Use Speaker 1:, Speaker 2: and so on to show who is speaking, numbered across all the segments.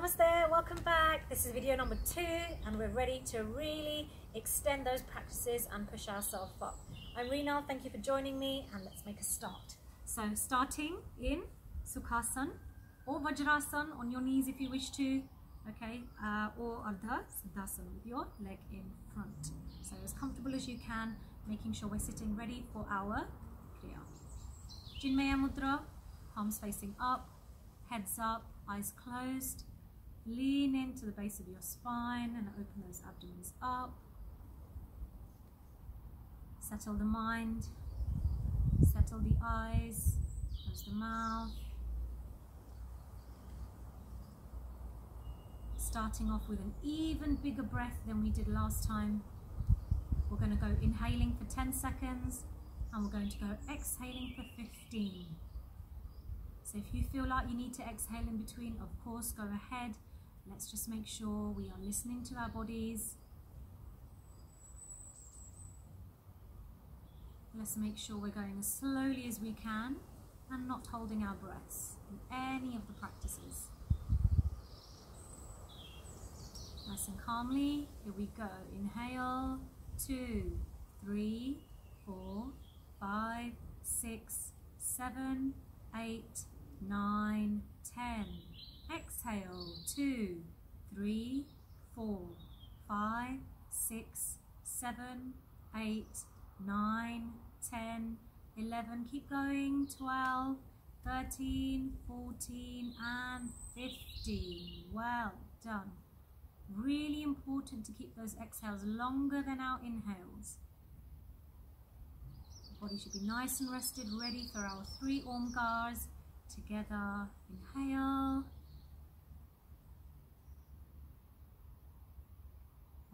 Speaker 1: Namaste, welcome back. This is video number two and we're ready to really extend those practices and push ourselves up. I'm Reena, thank you for joining me and let's make a start. So starting in Sukhasana or Vajrasana on your knees if you wish to, okay, uh, or Ardha Siddhasana with your leg in front. So as comfortable as you can, making sure we're sitting ready for our Kriya. Chinmaya Mudra, palms facing up, heads up, eyes closed. Lean into the base of your spine and open those abdomens up. Settle the mind, settle the eyes, close the mouth. Starting off with an even bigger breath than we did last time. We're going to go inhaling for 10 seconds and we're going to go exhaling for 15. So if you feel like you need to exhale in between, of course, go ahead. Let's just make sure we are listening to our bodies. Let's make sure we're going as slowly as we can and not holding our breaths in any of the practices. Nice and calmly, here we go. Inhale, two, three, four, five, six, seven, eight, nine, ten. Exhale, two, three, four, five, six, seven, eight, nine, ten, eleven. Keep going, twelve, thirteen, fourteen, and fifteen. Well done. Really important to keep those exhales longer than our inhales. Body should be nice and rested, ready for our three Omkars. Together, inhale.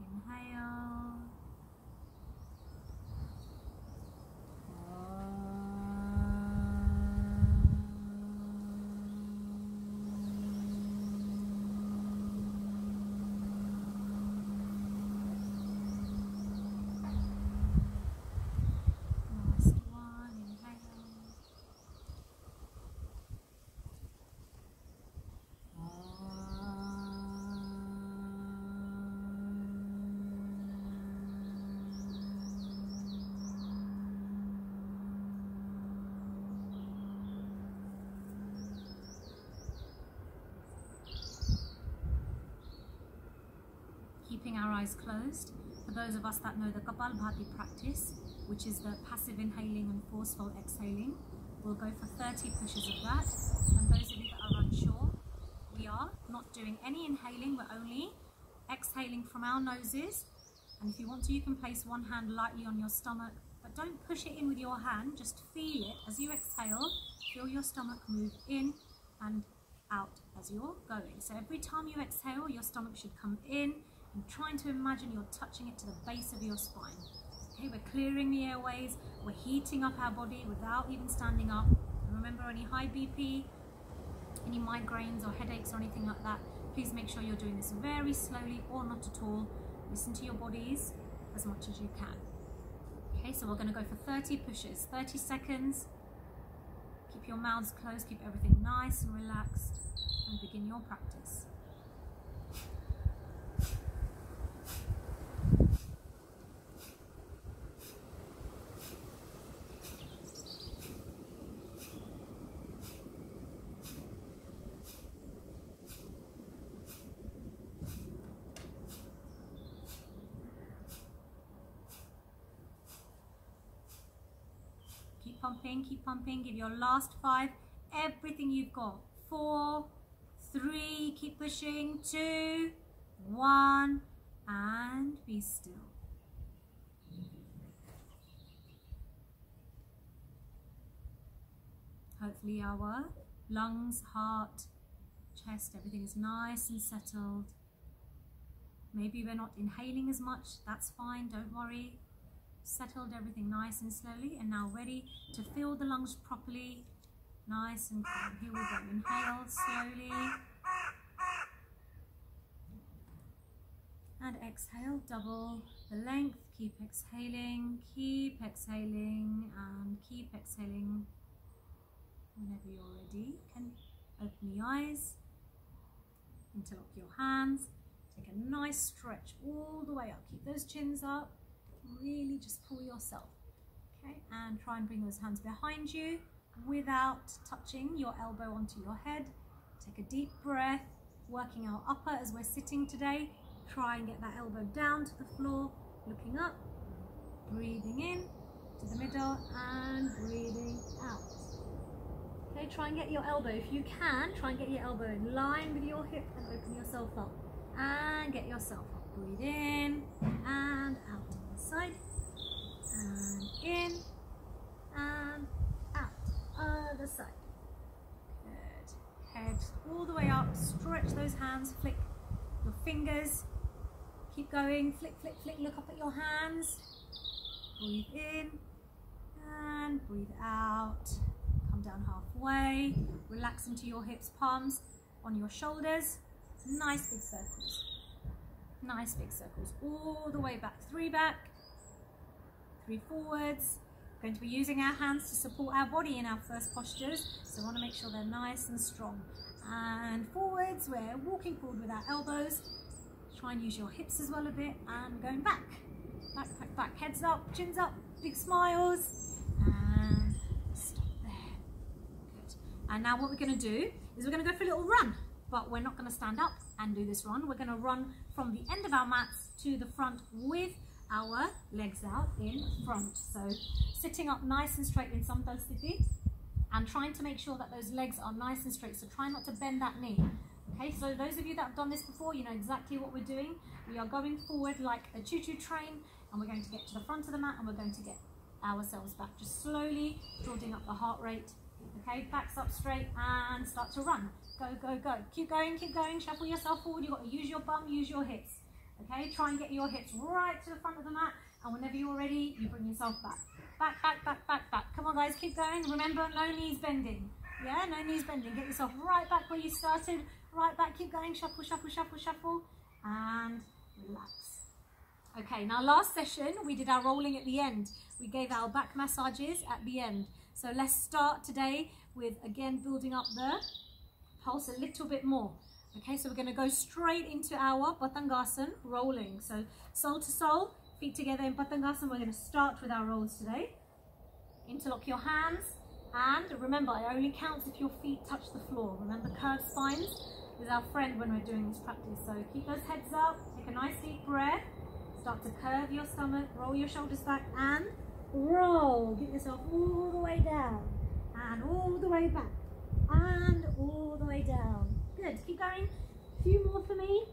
Speaker 1: Inhale. Last one, inhale. Keeping our eyes closed. For those of us that know the Kapalbhati practice, which is the passive inhaling and forceful exhaling, we'll go for 30 pushes of that. And those of you that are unsure, we are not doing any inhaling, we're only exhaling from our noses. And if you want to, you can place one hand lightly on your stomach, but don't push it in with your hand, just feel it as you exhale. Feel your stomach move in and out as you're going. So every time you exhale, your stomach should come in and trying to imagine you're touching it to the base of your spine. Okay, we're clearing the airways, we're heating up our body without even standing up. Remember any high BP, any migraines or headaches or anything like that, please make sure you're doing this very slowly or not at all. Listen to your bodies as much as you can. Okay, so we're going to go for 30 pushes, 30 seconds. Keep your mouths closed, keep everything nice and relaxed, and begin your practice. Pumping, keep pumping. Give your last five, everything you've got. Four, three, keep pushing. Two, one, and be still. Hopefully our lungs, heart, chest, everything is nice and settled. Maybe we're not inhaling as much, that's fine, don't worry. Settled everything nice and slowly and now ready to fill the lungs properly. Nice and calm. Here we go. Inhale slowly. and exhale, double the length, keep exhaling, keep exhaling and keep exhaling. Whenever you're ready, can open the eyes, interlock your hands, take a nice stretch all the way up, keep those chins up, really just pull yourself, okay, and try and bring those hands behind you without touching your elbow onto your head. Take a deep breath, working our upper as we're sitting today, Try and get that elbow down to the floor, looking up, breathing in to the middle and breathing out. Okay, try and get your elbow, if you can, try and get your elbow in line with your hip and open yourself up. And get yourself up. Breathe in and out side. And in and out. Other side. Good. Head all the way up. Stretch those hands. Flick your fingers Keep going, flick, flick, flick, look up at your hands. Breathe in and breathe out. Come down halfway. Relax into your hips, palms on your shoulders. Nice big circles. Nice big circles all the way back. Three back, three forwards. We're going to be using our hands to support our body in our first postures. So I want to make sure they're nice and strong. And forwards, we're walking forward with our elbows Try and use your hips as well a bit and going back. Back, back, back. Heads up, chins up, big smiles. And stop there. Good. And now what we're going to do is we're going to go for a little run. But we're not going to stand up and do this run. We're going to run from the end of our mats to the front with our legs out in front. So sitting up nice and straight in Samtal Sthiti and trying to make sure that those legs are nice and straight. So try not to bend that knee. Okay, so those of you that have done this before, you know exactly what we're doing. We are going forward like a choo-choo train and we're going to get to the front of the mat and we're going to get ourselves back. Just slowly building up the heart rate. Okay, backs up straight and start to run. Go, go, go. Keep going, keep going. Shuffle yourself forward. You've got to use your bum, use your hips. Okay, try and get your hips right to the front of the mat and whenever you're ready, you bring yourself back. Back, back, back, back, back. Come on guys, keep going. Remember, no knees bending. Yeah, no knees bending. Get yourself right back where you started Right back, keep going, shuffle, shuffle, shuffle, shuffle, and relax. Okay, now last session we did our rolling at the end. We gave our back massages at the end. So let's start today with, again, building up the pulse a little bit more. Okay, so we're going to go straight into our Patangasana rolling. So sole to sole, feet together in Patangasana. We're going to start with our rolls today. Interlock your hands. And remember, it only counts if your feet touch the floor. Remember curved spines is our friend when we're doing this practice. So keep those heads up, take a nice deep breath, start to curve your stomach, roll your shoulders back and roll. Get yourself all the way down and all the way back and all the way down. Good, keep going. A few more for me.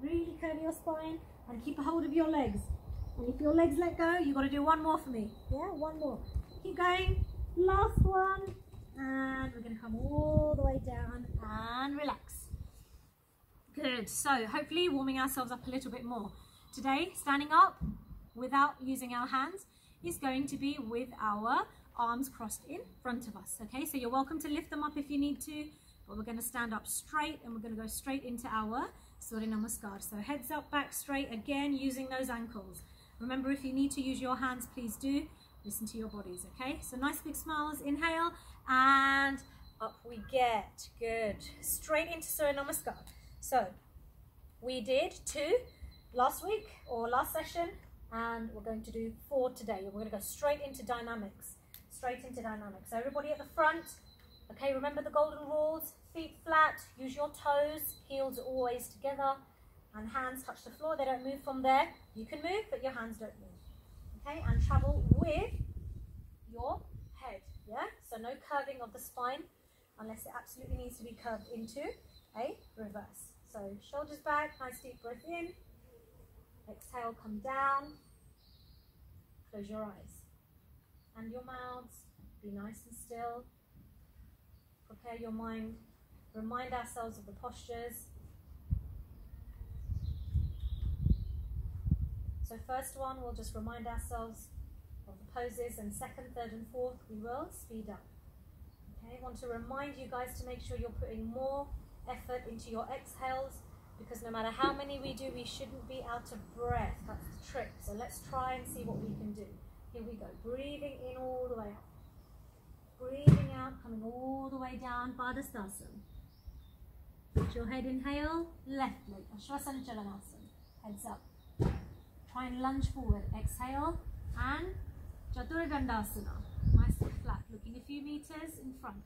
Speaker 1: Really curve your spine and keep a hold of your legs. And if your legs let go, you've got to do one more for me. Yeah, one more. Keep going. Last one and we're going to come all the way down and relax. Good, so hopefully warming ourselves up a little bit more. Today, standing up without using our hands is going to be with our arms crossed in front of us. Okay, so you're welcome to lift them up if you need to, but we're going to stand up straight and we're going to go straight into our Surya Namaskar. So heads up, back straight, again using those ankles. Remember, if you need to use your hands, please do. Listen to your bodies, okay? So nice big smiles, inhale, and up we get. Good. Straight into Surya Namaskar. So we did two last week or last session and we're going to do four today. We're going to go straight into dynamics. Straight into dynamics. So everybody at the front. Okay, remember the golden rules. Feet flat, use your toes, heels always together and hands touch the floor. They don't move from there. You can move, but your hands don't move. Okay, and travel with your head, yeah? So no curving of the spine unless it absolutely needs to be curved into a reverse. So shoulders back, nice deep breath in. Exhale, come down. Close your eyes. And your mouths, be nice and still. Prepare your mind. Remind ourselves of the postures. So first one, we'll just remind ourselves of the poses and second, third and fourth we will speed up. Okay, I want to remind you guys to make sure you're putting more effort into your exhales because no matter how many we do, we shouldn't be out of breath. That's the trick. So let's try and see what we can do. Here we go. Breathing in all the way up. Breathing out, coming all the way down, Padahastasana. Put your head inhale, left leg, Ashwa Sanchalanasana. Heads up. Try and lunge forward. Exhale and Chaturanga Dandasana. Nice and flat, looking a few meters in front.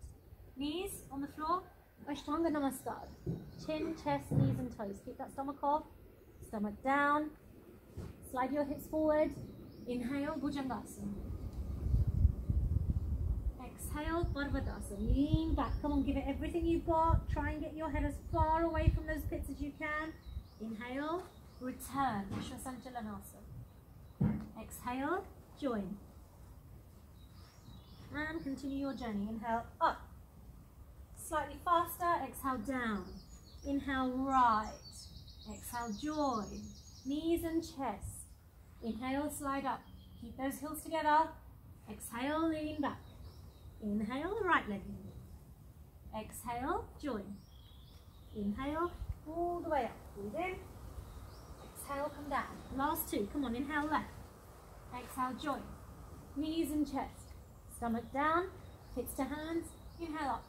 Speaker 1: Knees on the floor, Ashtanga Namaskar. Chin, chest, knees and toes. Keep that stomach off. Stomach down. Slide your hips forward. Inhale, Bhujangasana. Exhale, Parvatasana. Lean back. Come on, give it everything you've got. Try and get your head as far away from those pits as you can. Inhale, return. Vishwasanchalanasana. Exhale, join. And continue your journey. Inhale, up. Slightly faster. Exhale, down. Inhale, right. Exhale, join. Knees and chest. Inhale, slide up. Keep those heels together. Exhale, lean back. Inhale, right leg. Exhale, join. Inhale, all the way up. Breathe in. Exhale, come down. Last two. Come on, inhale left. Exhale, join. Knees and chest. Stomach down, hips to hands. Inhale up.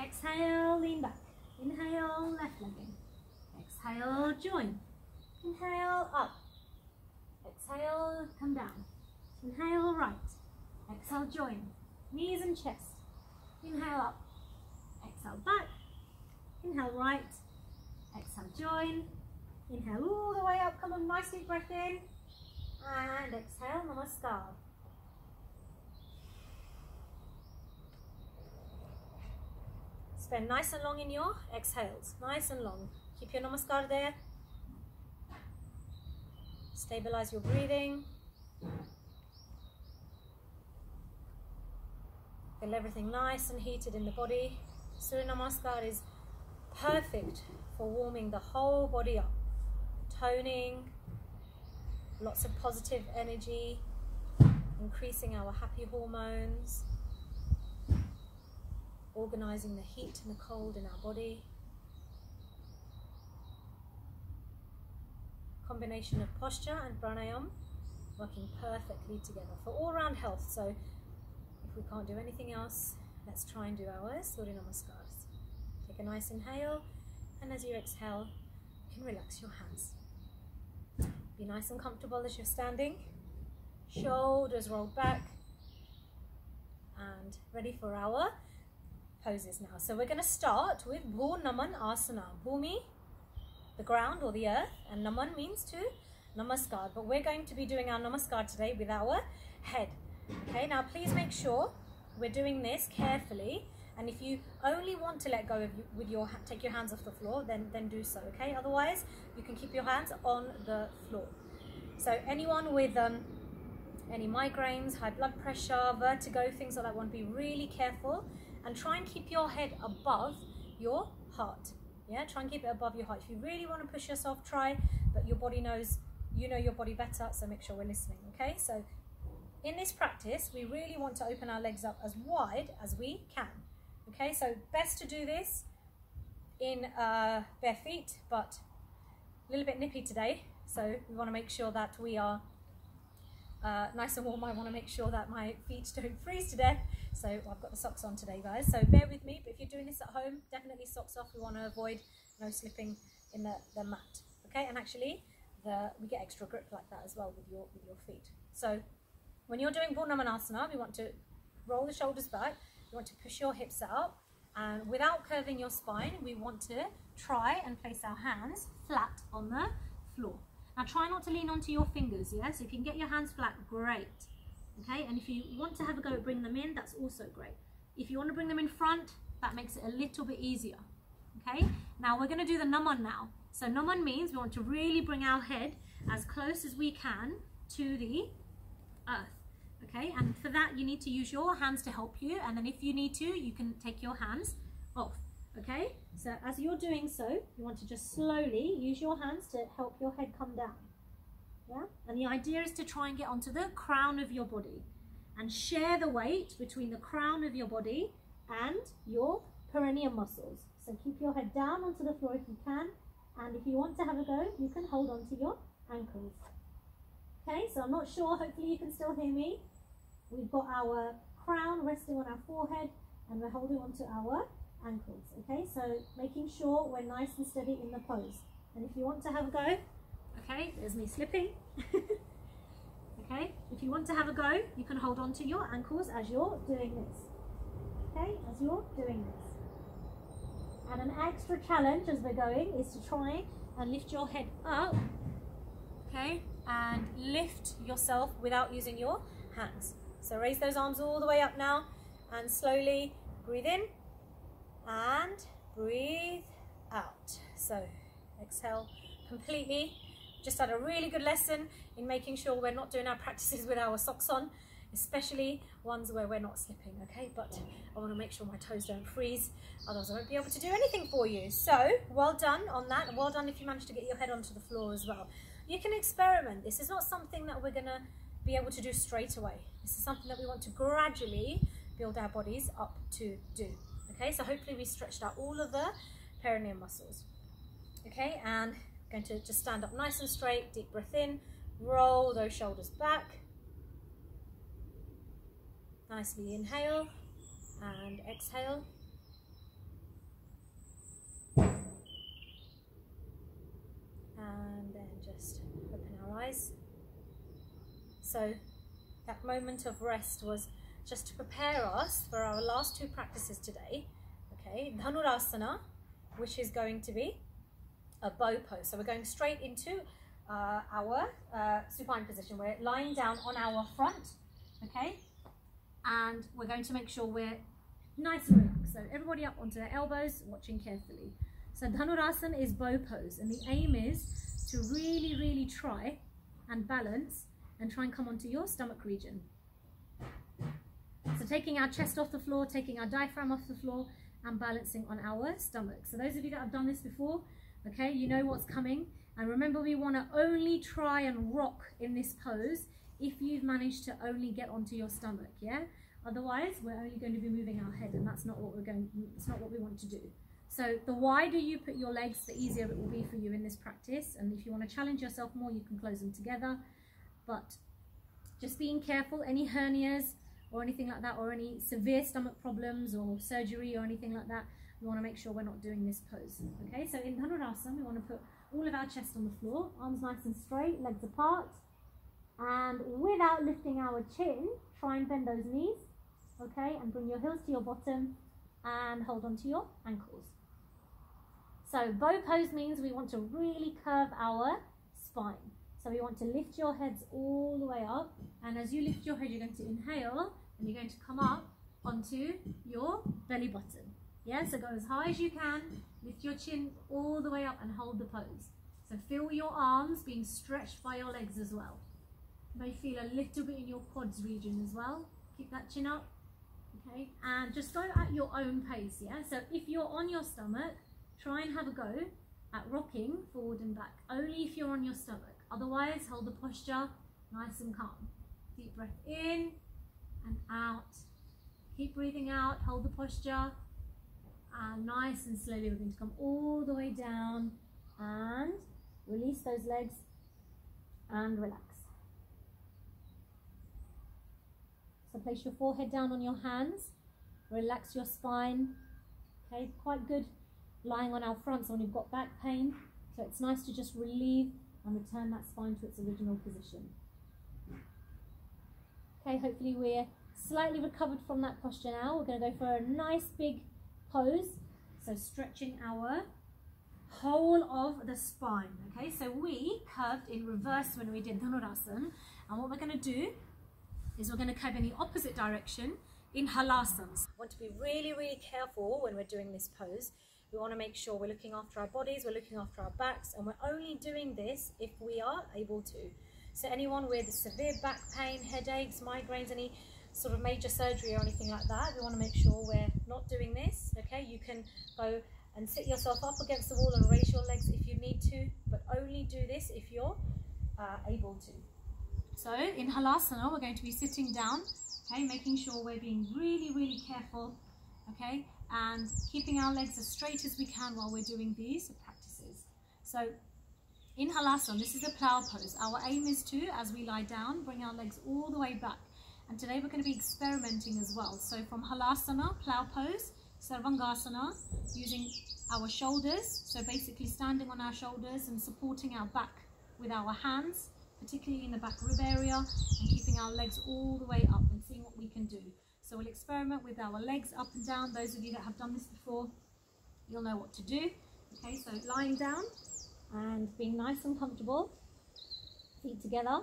Speaker 1: Exhale, lean back. Inhale, left leg in. Exhale, join. Inhale, up. Exhale, come down. Inhale, right. Exhale, join. Knees and chest. Inhale up. Exhale back. Inhale right. Exhale join. Inhale all the way up. Come on, nice deep breath in. And exhale, namaskar. Spend nice and long in your exhales. Nice and long. Keep your namaskar there. Stabilize your breathing. Feel everything nice and heated in the body. Surya Namaskar is perfect for warming the whole body up. Toning, lots of positive energy, increasing our happy hormones, organizing the heat and the cold in our body. Combination of posture and pranayam working perfectly together for all round health. So if we can't do anything else, let's try and do our Surya Namaskars. Take a nice inhale, and as you exhale, you can relax your hands. Be nice and comfortable as you're standing. Shoulders rolled back, and ready for our poses now. So we're going to start with Bhu Naman Asana. Bhumi, the ground or the earth, and Naman means to Namaskar. But we're going to be doing our Namaskar today with our head. Okay, now please make sure we're doing this carefully. And if you only want to let go of with your take your hands off the floor, then then do so. Okay. Otherwise, you can keep your hands on the floor. So anyone with um, any migraines, high blood pressure, vertigo, things like that, want to be really careful and try and keep your head above your heart. Yeah, try and keep it above your heart. If you really want to push yourself, try, but your body knows, you know your body better, so make sure we're listening, okay? So in this practice, we really want to open our legs up as wide as we can. Okay, so best to do this in uh, bare feet, but a little bit nippy today. So we want to make sure that we are uh, nice and warm. I want to make sure that my feet don't freeze to death. So I've got the socks on today, guys. So bear with me. But if you're doing this at home, definitely socks off. We want to avoid no slipping in the, the mat. Okay, and actually, the, we get extra grip like that as well with your with your feet. So when you're doing Bhunamanasana, we want to roll the shoulders back, you want to push your hips out, and without curving your spine, we want to try and place our hands flat on the floor. Now try not to lean onto your fingers, yeah? So if you can get your hands flat, great. Okay, and if you want to have a go at bringing them in, that's also great. If you want to bring them in front, that makes it a little bit easier. Okay, now we're going to do the naman now. So naman means we want to really bring our head as close as we can to the earth okay and for that you need to use your hands to help you and then if you need to you can take your hands off. Okay so as you're doing so you want to just slowly use your hands to help your head come down. Yeah and the idea is to try and get onto the crown of your body and share the weight between the crown of your body and your perineum muscles. So keep your head down onto the floor if you can And if you want to have a go, you can hold on to your ankles. Okay, so I'm not sure, hopefully you can still hear me. We've got our crown resting on our forehead and we're holding on to our ankles. Okay, so making sure we're nice and steady in the pose. And if you want to have a go, okay, there's me slipping. okay, if you want to have a go, you can hold on to your ankles as you're doing this. Okay, as you're doing this. And an extra challenge as we're going is to try and lift your head up, okay, and lift yourself without using your hands. So raise those arms all the way up now and slowly breathe in and breathe out. So exhale completely. Just had a really good lesson in making sure we're not doing our practices with our socks on especially ones where we're not slipping, okay? But I want to make sure my toes don't freeze, otherwise I won't be able to do anything for you. So, well done on that, well done if you managed to get your head onto the floor as well. You can experiment. This is not something that we're going to be able to do straight away. This is something that we want to gradually build our bodies up to do. Okay, so hopefully we stretched out all of the perineum muscles. Okay, and going to just stand up nice and straight, deep breath in, roll those shoulders back, Nicely inhale and exhale. And then just open our eyes. So that moment of rest was just to prepare us for our last two practices today. Okay, Dhanurasana, which is going to be a bow pose. So we're going straight into uh, our uh, supine position. We're lying down on our front, okay? and we're going to make sure we're nice and relaxed. So everybody up onto their elbows, watching carefully. So Dhanurasana is bow pose and the aim is to really, really try and balance and try and come onto your stomach region. So taking our chest off the floor, taking our diaphragm off the floor and balancing on our stomach. So those of you that have done this before, okay, you know what's coming. And remember we want to only try and rock in this pose if you've managed to only get onto your stomach, yeah? Otherwise, we're only going to be moving our head and that's not what we're going, it's not what we want to do. So the wider you put your legs, the easier it will be for you in this practice. And if you want to challenge yourself more, you can close them together. But just being careful, any hernias or anything like that, or any severe stomach problems or surgery or anything like that, we want to make sure we're not doing this pose. Okay, so in Dhanurasana, we want to put all of our chest on the floor, arms nice and straight, legs apart, and without lifting our chin, try and bend those knees, okay, and bring your heels to your bottom and hold on to your ankles. So bow pose means we want to really curve our spine. So we want to lift your heads all the way up, and as you lift your head, you're going to inhale, and you're going to come up onto your belly button. Yeah, so go as high as you can, lift your chin all the way up and hold the pose. So feel your arms being stretched by your legs as well You may feel a little bit in your quads region as well. Keep that chin up. Okay, and just go at your own pace, yeah? So if you're on your stomach, try and have a go at rocking forward and back, only if you're on your stomach. Otherwise, hold the posture nice and calm. Deep breath in and out. Keep breathing out, hold the posture. And nice and slowly, we're going to come all the way down and release those legs and relax. So place your forehead down on your hands, relax your spine. Okay, quite good lying on our fronts when you've got back pain. So it's nice to just relieve and return that spine to its original position. Okay, hopefully we're slightly recovered from that posture now. We're going to go for a nice big pose. So stretching our whole of the spine. Okay, so we curved in reverse when we did Dhanurasana. And what we're going to do is we're going to curve in the opposite direction in halasans. We want to be really, really careful when we're doing this pose. We want to make sure we're looking after our bodies, we're looking after our backs, and we're only doing this if we are able to. So anyone with severe back pain, headaches, migraines, any sort of major surgery or anything like that, we want to make sure we're not doing this, okay? You can go and sit yourself up against the wall and raise your legs if you need to, but only do this if you're uh, able to. So in Halasana, we're going to be sitting down, okay, making sure we're being really, really careful, okay, and keeping our legs as straight as we can while we're doing these practices. So in Halasana, this is a plow pose. Our aim is to, as we lie down, bring our legs all the way back. And today we're going to be experimenting as well. So from Halasana, plow pose, Sarvangasana, using our shoulders. So basically standing on our shoulders and supporting our back with our hands, particularly in the back rib area, and keeping our legs all the way up and seeing what we can do. So we'll experiment with our legs up and down. Those of you that have done this before, you'll know what to do. Okay, so lying down and being nice and comfortable, feet together.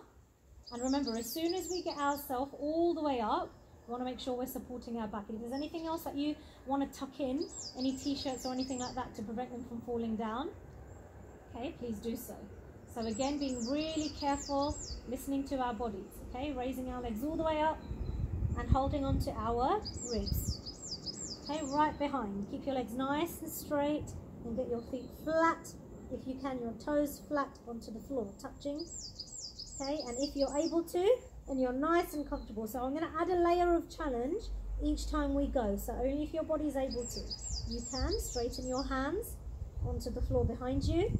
Speaker 1: And remember, as soon as we get ourselves all the way up, we want to make sure we're supporting our back. If there's anything else that you want to tuck in, any t-shirts or anything like that to prevent them from falling down, okay, please do so. So again, being really careful, listening to our bodies, okay, raising our legs all the way up and holding on to our ribs. Okay, right behind. Keep your legs nice and straight and get your feet flat. If you can, your toes flat onto the floor, touching. Okay, and if you're able to, and you're nice and comfortable. So I'm going to add a layer of challenge each time we go. So only if your body's able to. You can straighten your hands onto the floor behind you.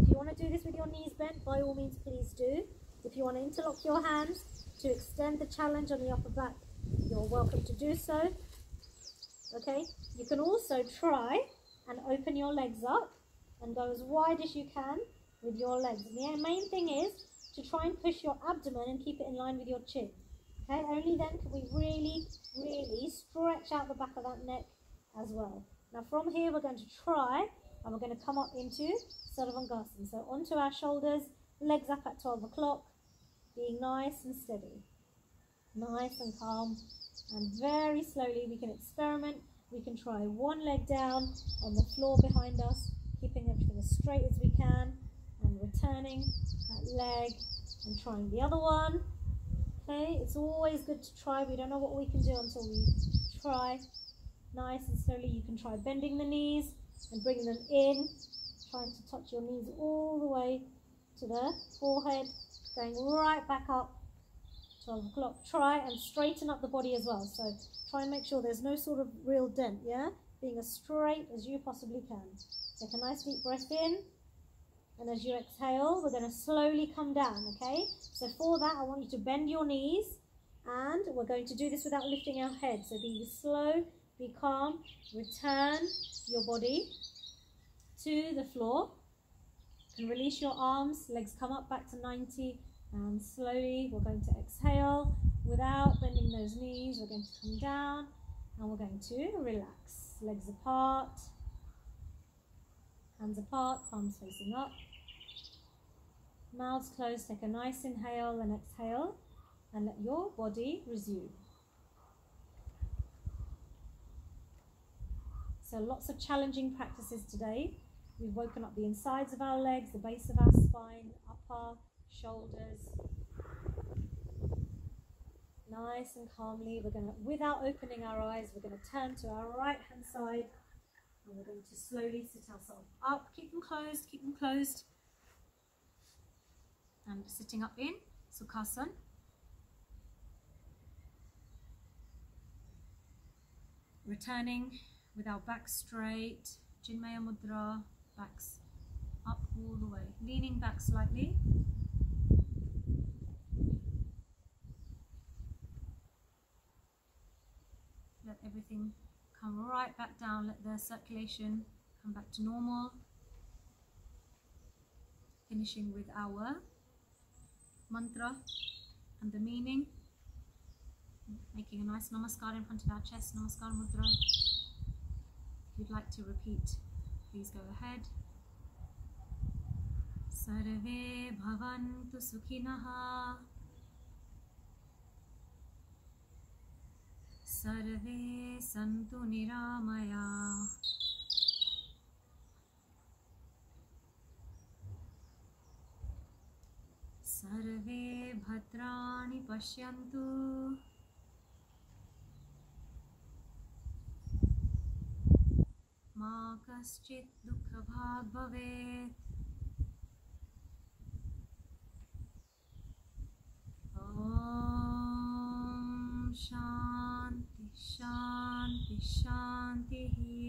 Speaker 1: If you want to do this with your knees bent, by all means, please do. If you want to interlock your hands to extend the challenge on the upper back, you're welcome to do so. Okay, you can also try and open your legs up and go as wide as you can with your legs. And the main thing is to try and push your abdomen and keep it in line with your chin. Okay, only then can we really, really stretch out the back of that neck as well. Now from here we're going to try and we're going to come up into Sarvangasana. So onto our shoulders, legs up at 12 o'clock, being nice and steady. Nice and calm and very slowly we can experiment. We can try one leg down on the floor behind us, keeping everything as straight as we can and returning that leg and trying the other one. Okay, it's always good to try. We don't know what we can do until we try. Nice and slowly you can try bending the knees and bringing them in, trying to touch your knees all the way to the forehead, going right back up, 12 o'clock. Try and straighten up the body as well. So try and make sure there's no sort of real dent, yeah? Being as straight as you possibly can. Take a nice deep breath in. And as you exhale, we're going to slowly come down, okay? So for that, I want you to bend your knees. And we're going to do this without lifting our head. So be slow, be calm, return your body to the floor. And release your arms, legs come up back to 90. And slowly, we're going to exhale without bending those knees. We're going to come down and we're going to relax. Legs apart, hands apart, palms facing up. Mouths closed, take a nice inhale and exhale and let your body resume. So lots of challenging practices today. We've woken up the insides of our legs, the base of our spine, upper, shoulders. Nice and calmly, we're going to, without opening our eyes, we're going to turn to our right hand side and we're going to slowly sit ourselves up. Keep them closed, keep them closed. And sitting up in Sukhasana. Returning with our back straight, Chinmaya Mudra, backs up all the way, leaning back slightly. Let everything come right back down, let the circulation come back to normal. Finishing with our mantra and the meaning. Making a nice namaskar in front of our chest, namaskar mudra. If you'd like to repeat, please go ahead. Sarve bhavantu sukhinaha सर्वे सन्तु निरामया। सर्वे भद्राणि पश्यन्तु। मा कश्चित् दुःखभाग् भवेत्। ॐ शान्ति शांति शांति ही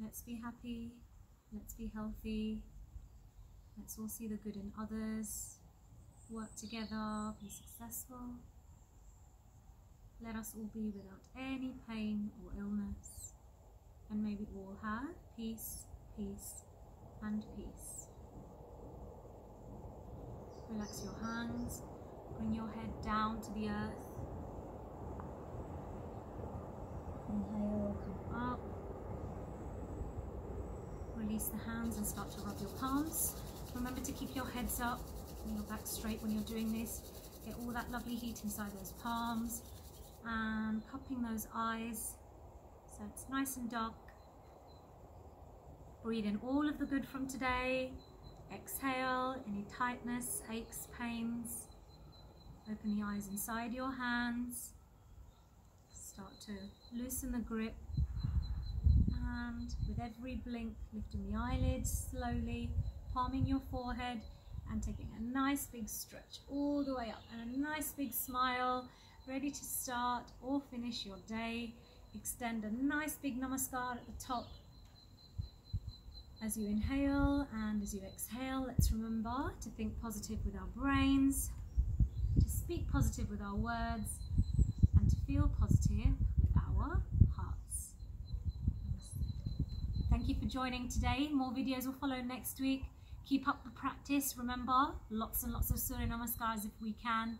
Speaker 1: Let's be happy, let's be healthy, let's all see the good in others, work together, be successful. Let us all be without any pain or illness, and may we all have peace, peace, and peace. Relax your hands. Bring your head down to the earth. Inhale, come up. Release the hands and start to rub your palms. Remember to keep your heads up and your back straight when you're doing this. Get all that lovely heat inside those palms and cupping those eyes so it's nice and dark. Breathe in all of the good from today. Exhale any tightness, aches, pains. Open the eyes inside your hands. Start to loosen the grip. And with every blink, lifting the eyelids slowly, palming your forehead and taking a nice big stretch all the way up and a nice big smile ready to start or finish your day. Extend a nice big namaskar at the top. As you inhale and as you exhale, let's remember to think positive with our brains, to speak positive with our words, and to feel positive with our hearts. Thank you for joining today. More videos will follow next week. Keep up the practice. Remember, lots and lots of Surya Namaskars if we can.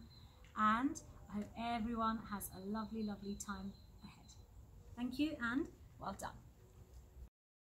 Speaker 1: And I hope everyone has a lovely, lovely time ahead. Thank you and well done.